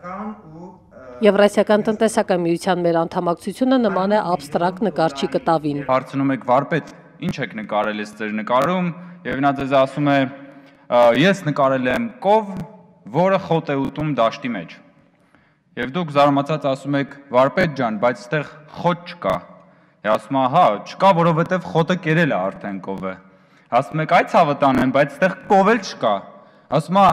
Եվրասիական տնտեսական միության մեր անդամակցությունը նման է абստրակտ նկարչի կտավին։ Հարցնում եք վարպետ, ինչ եք նկարել այս ձեր նկարում, եւ նա ձեզ ասում է ես նկարել եմ կով, որը խոտ է ուտում դաշտի մեջ։ Եվ դուք զարմացած ասում եք վարպետ ջան, բայց այդտեղ խոտ չկա։ Եվ ասում է, հա, չկա, որովհետեւ խոտը կերել է արդեն կովը։ Ասում եք, այ ցավը տանեմ, բայց այդտեղ կով էլ չկա։ Ասում է,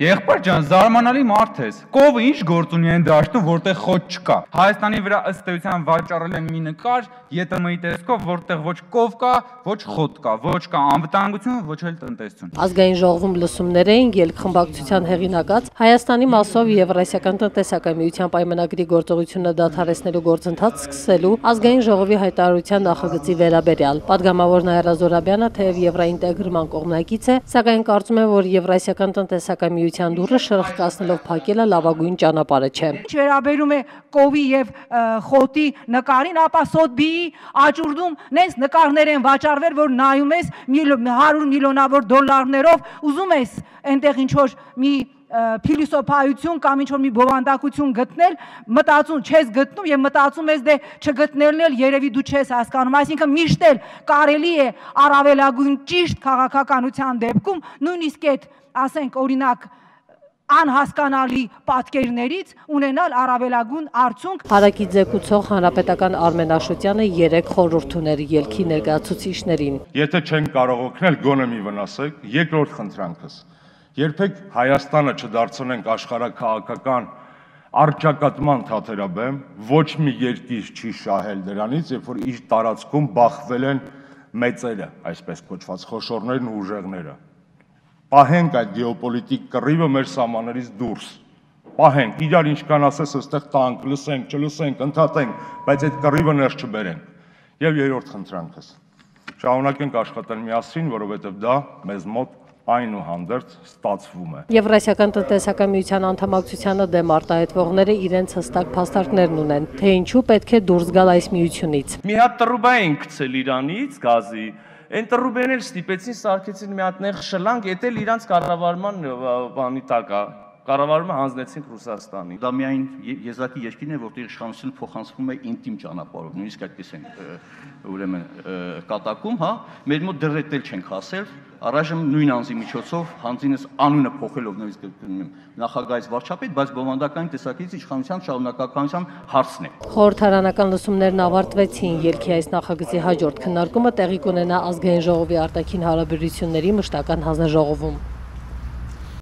Եղբայր ջան, զարմանալի մարդ ես։ Կովը ինչ գործ ունի այն դաշտում, որտեղ խոտ չկա։ Հայաստանի վրա ըստ էության վաճառել են մի նկար ԵՏՄ-ի տեսքով, որտեղ ոչ կով կա, ոչ խոտ կա, ոչ կա անվտանգություն, ոչ էլ տնտեսություն։ Ազգային ժողովում լսումներ էին ելքխմբակցության հեղինակած Հայաստանի մասով Եվրասիական տնտեսական միության պայմանագրի գործողությունը դադարեցնելու գործընթաց սկսելու ազգային ժողովի հայտարարության նախագծի վերաբերյալ։ Պատգամավոր Նայրա Զորաբյանը թեև Եվրաինտեգրման կողմնակից է, սակայն կարծում է, որ Եվրասիական տնտեսական միության դուռը շրխկացնելով փակելը լավագույն ճանապարհը չէ։ Ինչ վերաբերում է կովի եւ խոտի նկարին, ապա Սոթբիի աճուրդում նենց նկարներ են վաճառվել, որ նայում ես 100 միլիոնավոր դոլարներով, ուզում ես այնտեղ ինչ որ մի փիլիսոփայություն կամ ինչ որ մի բովանդակություն գտնել, մտածում չես գտնում եւ մտածում ես դե չգտնելն էլ երևի դու չես հասկանում, այսինքն միշտ էլ կարելի է առավելագույն ճիշտ քաղաքականության դեպքում նույնիսկ այդ ասենք օրինակ անհասկանալի պատկերներից ունենալ առավելագույն արդյունք։ Հարակի ձեկուցող հանրապետական Արմեն Աշոտյանը 3 խորհուրդ ուներ ելքի ներկայացուցիչներին։ Եթե չեն կարող օգնել, գոնե մի վնասեք, երկրորդ խնդրանքս։ Երբեք Հայաստանը չդարձնենք աշխարհակահաղական արճակատման թաթերաբեմ, ոչ մի երկիր չի շահել դրանից, երբ որ իր տարածքում բախվել են մեծերը, այսպես կոչված խոշորներն ու ուժեղները պահենք այդ գեոպոլիտիկ կռիվը մեր սահմաններից դուրս։ Պահենք, իրար ինչքան ասես, այստեղ տանք, լսենք, չլսենք, ընդհատենք, բայց այդ կռիվը ներս չբերենք։ Եվ երրորդ խնդրանքս։ Շարունակենք աշխատել միասին, որովհետև դա մեզ մոտ այնուհանդերձ ստացվում է։ Եվրասիական տնտեսական միության անդամակցությանը դեմ արտահայտվողները իրենց հստակ փաստարկներն ունեն, թե ինչու պետք է դուրս գալ այս միությունից։ Մի հատ տրուբա են գցել Իրանից գազի, Այն տրուբեն էլ ստիպեցին սարքեցին մի հատ նեղ շլանկ, էդ էլ իրանց կառավարման բանի տակ է կառավարումը հանձնեցինք Ռուսաստանի։ Դա միայն եզակի երկիրն է, որտեղ իշխանությունը փոխանցվում է ինտիմ ճանապարհով, նույնիսկ այդպես են ուրեմն կատակում, հա։ Մեր մոտ դրետել չենք հասել, առայժմ նույն անձի միջոցով հանձինս անունը փոխելով նույնիսկ նախագահից վարչապետ, բայց բովանդական տեսակետից իշխանության շարունակականության հարցն է։ Խորհրդարանական լսումներն ավարտվեցին, ելքի այս նախագծի հաջորդ քննարկումը տեղի կունենա ազգային ժողովի արտաքին հարաբերությունների մշտական հանձնաժողովում։